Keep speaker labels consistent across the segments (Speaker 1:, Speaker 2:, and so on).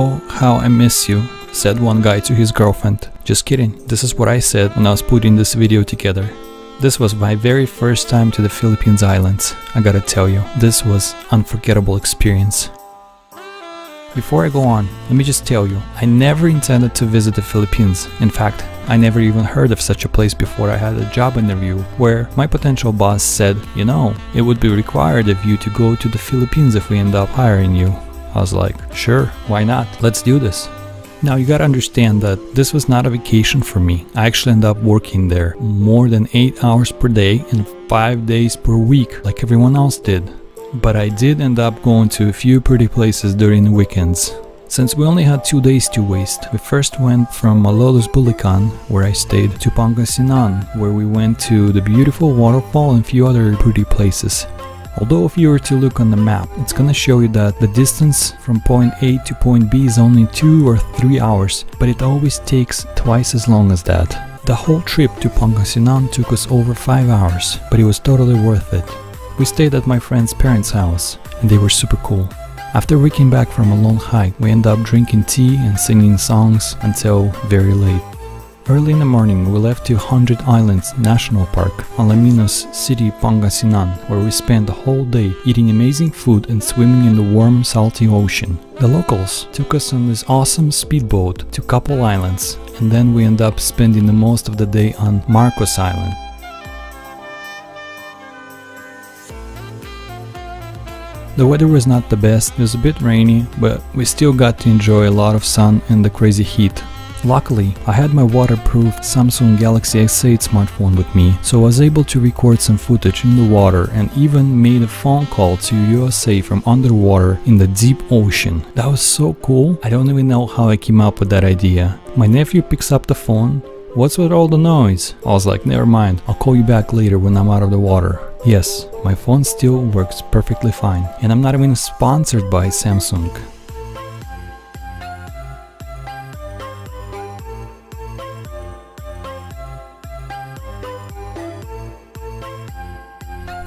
Speaker 1: Oh, how I miss you, said one guy to his girlfriend. Just kidding, this is what I said when I was putting this video together. This was my very first time to the Philippines Islands. I gotta tell you, this was unforgettable experience. Before I go on, let me just tell you, I never intended to visit the Philippines. In fact, I never even heard of such a place before I had a job interview where my potential boss said, you know, it would be required of you to go to the Philippines if we end up hiring you. I was like, sure, why not? Let's do this. Now you gotta understand that this was not a vacation for me. I actually ended up working there more than 8 hours per day and 5 days per week like everyone else did. But I did end up going to a few pretty places during the weekends. Since we only had two days to waste, we first went from Malolos Bulacan, where I stayed, to Pangasinan, where we went to the beautiful waterfall and a few other pretty places. Although if you were to look on the map, it's gonna show you that the distance from point A to point B is only 2 or 3 hours, but it always takes twice as long as that. The whole trip to Pangasinan took us over 5 hours, but it was totally worth it. We stayed at my friend's parents' house, and they were super cool. After we came back from a long hike, we ended up drinking tea and singing songs until very late. Early in the morning, we left to Hundred Islands National Park, on Alaminos City, Pangasinan, where we spent the whole day eating amazing food and swimming in the warm, salty ocean. The locals took us on this awesome speedboat to couple islands, and then we end up spending the most of the day on Marcos Island. The weather was not the best, it was a bit rainy, but we still got to enjoy a lot of sun and the crazy heat. Luckily, I had my waterproof Samsung Galaxy S8 smartphone with me, so I was able to record some footage in the water and even made a phone call to USA from underwater in the deep ocean. That was so cool, I don't even know how I came up with that idea. My nephew picks up the phone, What's with all the noise? I was like, never mind, I'll call you back later when I'm out of the water. Yes, my phone still works perfectly fine, and I'm not even sponsored by Samsung.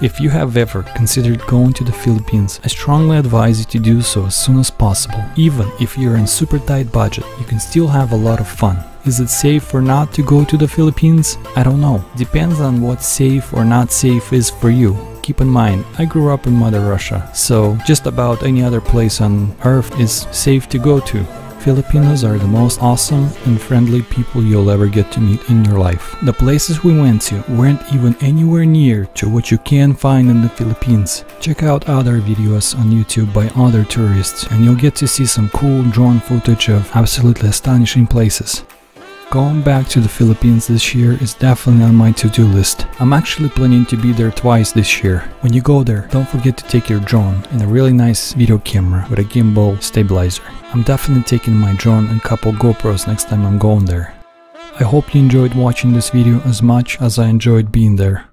Speaker 1: If you have ever considered going to the Philippines, I strongly advise you to do so as soon as possible. Even if you're in super tight budget, you can still have a lot of fun. Is it safe or not to go to the Philippines? I don't know. Depends on what safe or not safe is for you. Keep in mind, I grew up in Mother Russia, so just about any other place on earth is safe to go to. Filipinos are the most awesome and friendly people you'll ever get to meet in your life. The places we went to weren't even anywhere near to what you can find in the Philippines. Check out other videos on YouTube by other tourists and you'll get to see some cool drone footage of absolutely astonishing places. Going back to the Philippines this year is definitely on my to-do list. I'm actually planning to be there twice this year. When you go there, don't forget to take your drone and a really nice video camera with a gimbal stabilizer. I'm definitely taking my drone and couple GoPros next time I'm going there. I hope you enjoyed watching this video as much as I enjoyed being there.